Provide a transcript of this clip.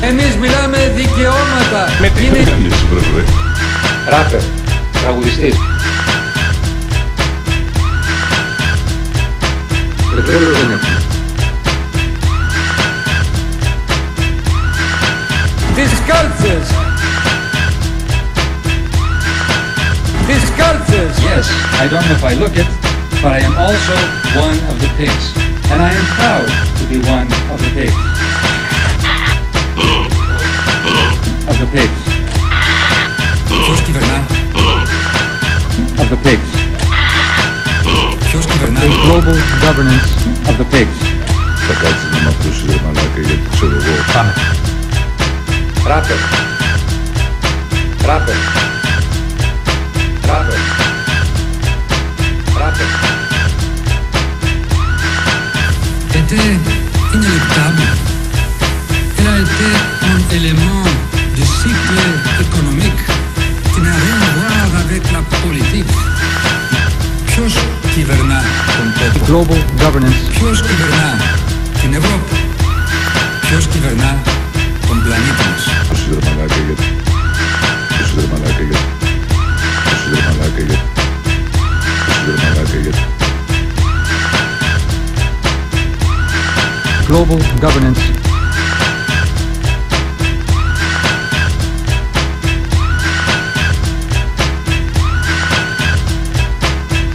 Εμείς μιλάμε δικαιώματα. Με τι είναι... Ράπερ, τραγουδιστής. Δεν έχουμε. Τις κάλτσες. Τις κάλτσες. Yes, I don't know if I look it. but I am also one of the pigs. And I am proud to be one of the pigs. Of the pigs. Ποιος κυβερνά, Of the pigs. ποιος κυβερνά, Global governance of the pigs. Θα κάτσεις να μ' ακούσεις ρε μαλάκα γιατί ξέρω εγώ. Πάμε. Ράπερ. Ράπερ. Ράπερ. Κυβερνά τον τόπο, Global governance ποιος κυβερνά την Ευρώπη, ποιος κυβερνά τον πλανήτη μας; Ακούσεις ρε μαλάκα γιατί. Ακούσεις ρε μαλάκα γιατί. Ακούσεις ρε μαλάκα γιατί. Ακούσεις ρε μαλάκα γιατί. global governance